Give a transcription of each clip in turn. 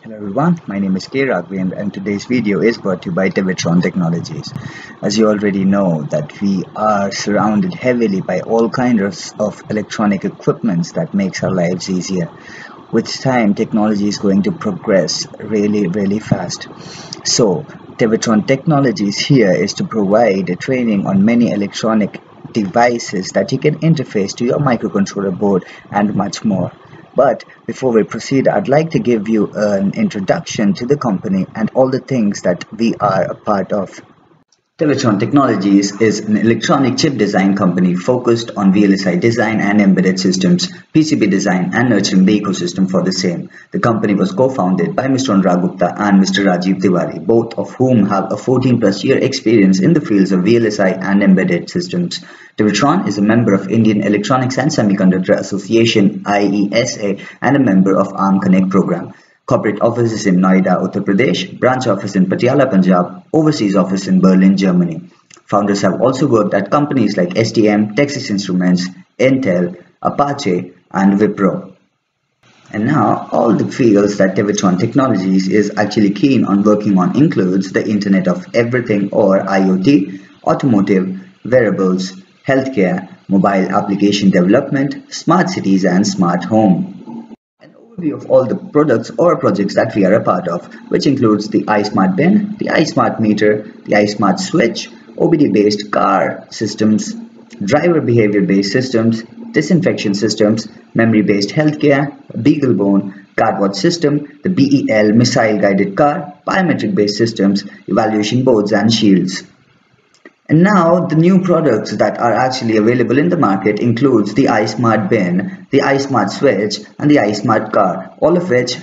Hello everyone, my name is K. Raghavendra and today's video is brought to you by Tevatron Technologies. As you already know that we are surrounded heavily by all kinds of electronic equipments that makes our lives easier. With time, technology is going to progress really, really fast. So, Tevatron Technologies here is to provide a training on many electronic devices that you can interface to your microcontroller board and much more. But before we proceed, I'd like to give you an introduction to the company and all the things that we are a part of. Tevatron Technologies is an electronic chip design company focused on VLSI design and embedded systems, PCB design and nurturing the ecosystem for the same. The company was co-founded by Mr. Anurag Gupta and Mr. Rajiv Tiwari, both of whom have a 14 plus year experience in the fields of VLSI and embedded systems. Tevatron is a member of Indian Electronics and Semiconductor Association IESA and a member of ARM Connect program. Corporate offices in Noida, Uttar Pradesh, branch office in Patiala, Punjab, overseas office in Berlin, Germany. Founders have also worked at companies like STM, Texas Instruments, Intel, Apache, and Wipro. And now, all the fields that Tevatron Technologies is actually keen on working on includes the Internet of Everything or IoT, automotive, wearables, healthcare, mobile application development, smart cities and smart home overview of all the products or projects that we are a part of, which includes the iSmart bin, the iSmart meter, the iSmart switch, OBD-based car systems, driver behavior-based systems, disinfection systems, memory-based healthcare, BeagleBone, CardWatch system, the BEL missile-guided car, biometric-based systems, evaluation boards and shields. And now the new products that are actually available in the market includes the iSmart bin, the iSmart switch and the iSmart car, all of which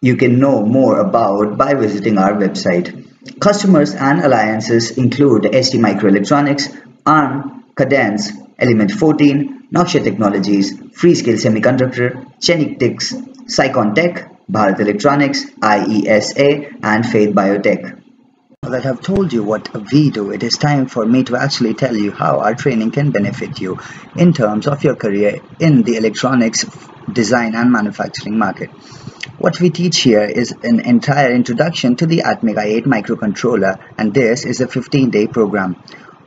you can know more about by visiting our website. Customers and alliances include ST Microelectronics, ARM, Cadence, Element 14, Nokia Technologies, Freescale Semiconductor, Genetics, Cycon Tech, Bharat Electronics, IESA and Faith Biotech that I've told you what we do, it is time for me to actually tell you how our training can benefit you in terms of your career in the electronics design and manufacturing market. What we teach here is an entire introduction to the Atmega 8 microcontroller and this is a 15-day program.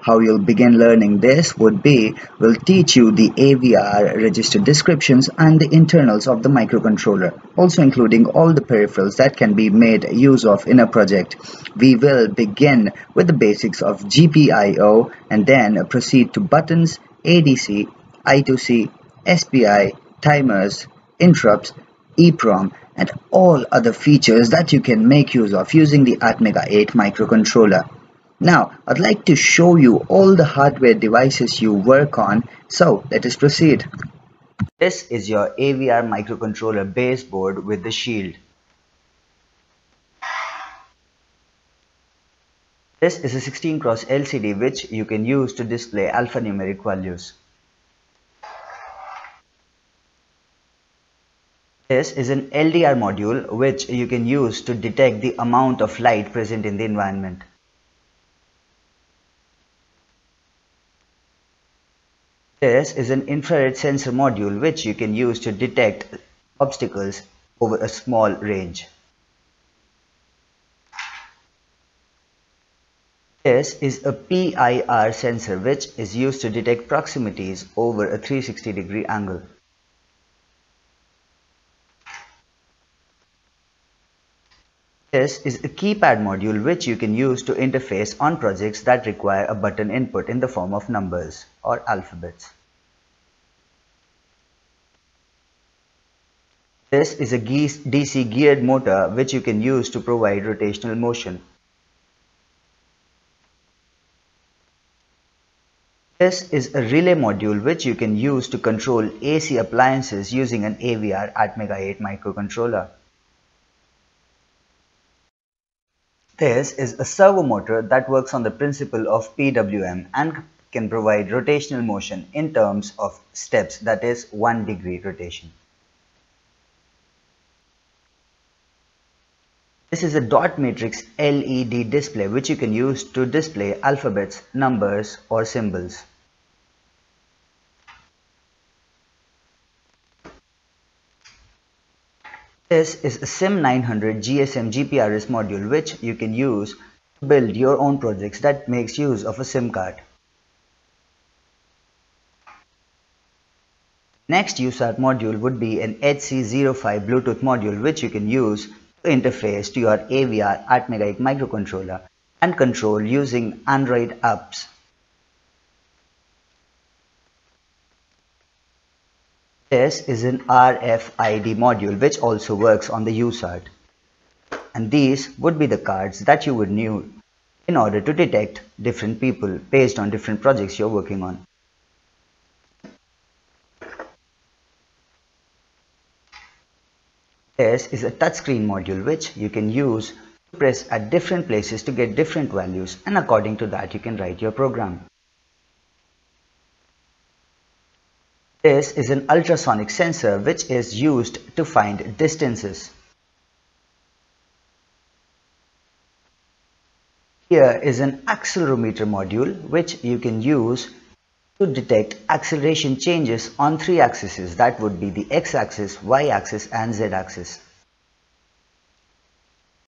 How you'll begin learning this would be, we'll teach you the AVR register descriptions and the internals of the microcontroller, also including all the peripherals that can be made use of in a project. We will begin with the basics of GPIO and then proceed to buttons, ADC, I2C, SPI, timers, interrupts, EEPROM, and all other features that you can make use of using the Atmega 8 microcontroller. Now, I'd like to show you all the hardware devices you work on, so let us proceed. This is your AVR microcontroller baseboard with the shield. This is a 16 cross LCD which you can use to display alphanumeric values. This is an LDR module which you can use to detect the amount of light present in the environment. This is an infrared sensor module which you can use to detect obstacles over a small range. This is a PIR sensor which is used to detect proximities over a 360 degree angle. This is a keypad module which you can use to interface on projects that require a button input in the form of numbers or alphabets. This is a DC geared motor which you can use to provide rotational motion. This is a relay module which you can use to control AC appliances using an AVR Atmega 8 microcontroller. This is a servo motor that works on the principle of PWM and can provide rotational motion in terms of steps that is 1 degree rotation. This is a dot matrix LED display which you can use to display alphabets, numbers or symbols. This is a SIM900 GSM GPRS module which you can use to build your own projects that makes use of a SIM card. Next USART module would be an HC05 Bluetooth module which you can use to interface to your AVR Atmega microcontroller and control using Android apps. This is an RFID module which also works on the USART. And these would be the cards that you would need in order to detect different people based on different projects you're working on. This is a touchscreen module which you can use to press at different places to get different values and according to that you can write your program. This is an ultrasonic sensor which is used to find distances. Here is an accelerometer module which you can use to detect acceleration changes on three axes that would be the x-axis, y-axis and z-axis.